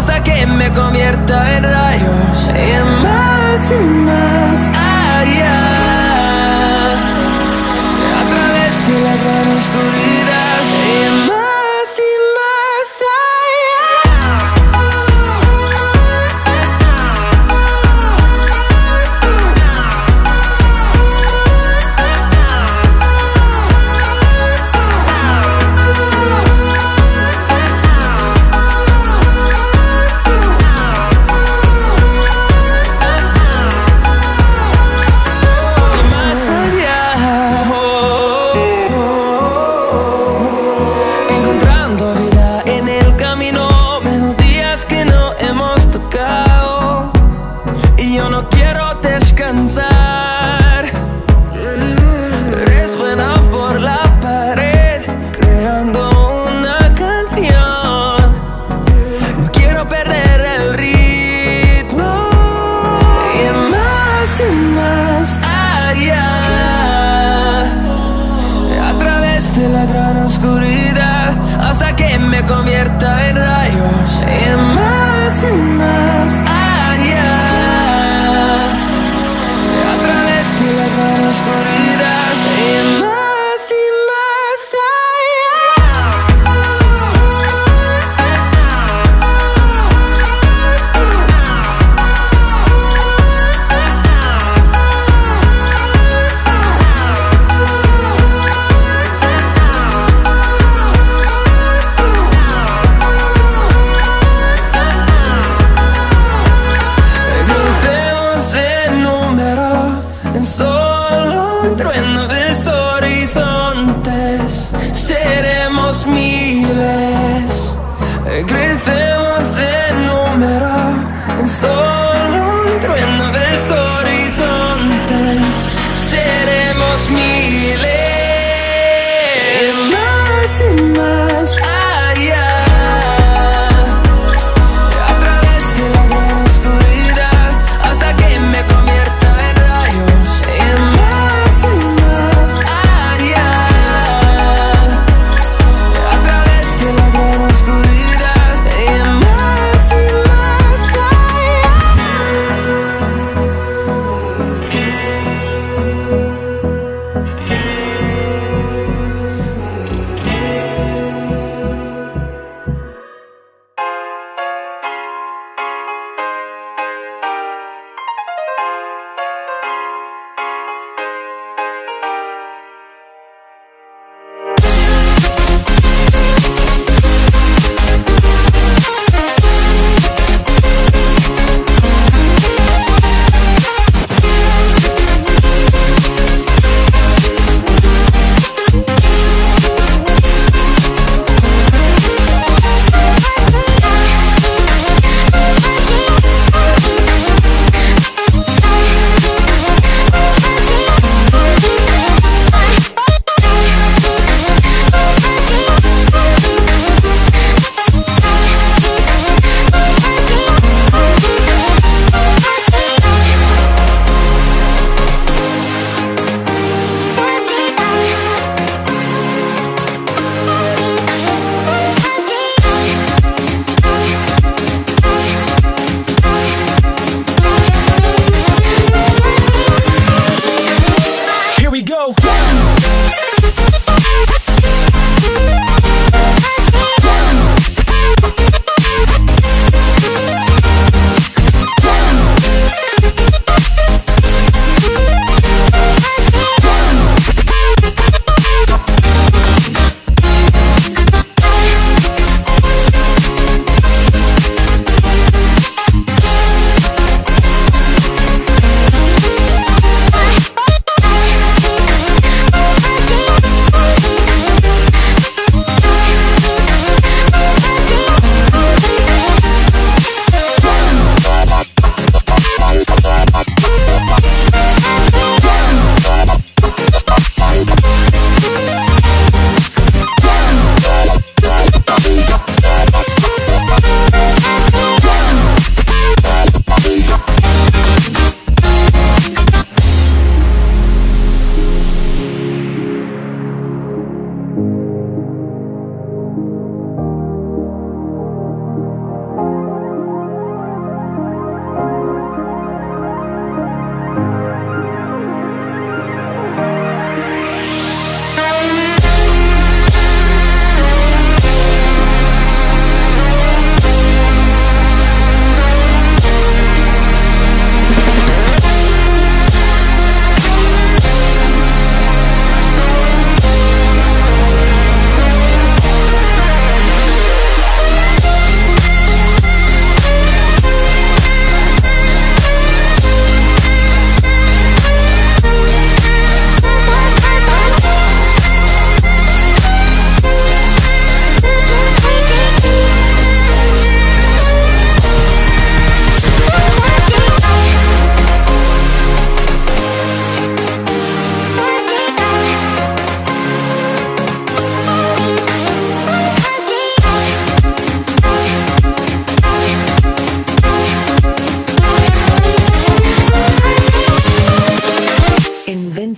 hasta que me convierta en rayos. Y más y más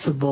principle